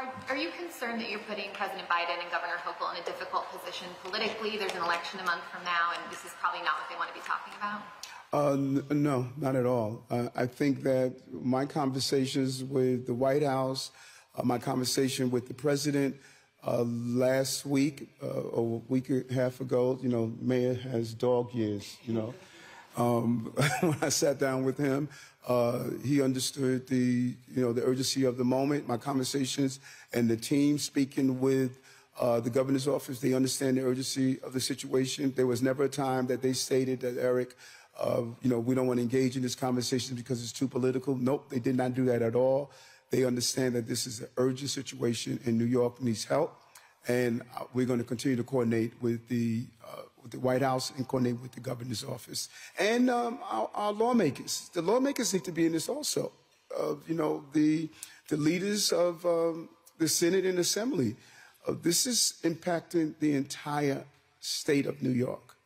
Are, are you concerned that you're putting President Biden and Governor Hochul in a difficult position politically? There's an election a month from now, and this is probably not what they want to be talking about. Uh, no, not at all. Uh, I think that my conversations with the White House, uh, my conversation with the president uh, last week, uh, a week and a half ago, you know, Mayor has dog years, you know. Um, when I sat down with him, uh, he understood the, you know, the urgency of the moment. My conversations and the team speaking with uh, the governor's office, they understand the urgency of the situation. There was never a time that they stated that Eric, uh, you know, we don't want to engage in this conversation because it's too political. Nope, they did not do that at all. They understand that this is an urgent situation and New York needs help. And uh, we're going to continue to coordinate with the, with the White House and coordinate with the governor's office and um, our, our, lawmakers. The lawmakers need to be in this also. Uh, you know, the, the leaders of um, the Senate and Assembly. Uh, this is impacting the entire state of New York.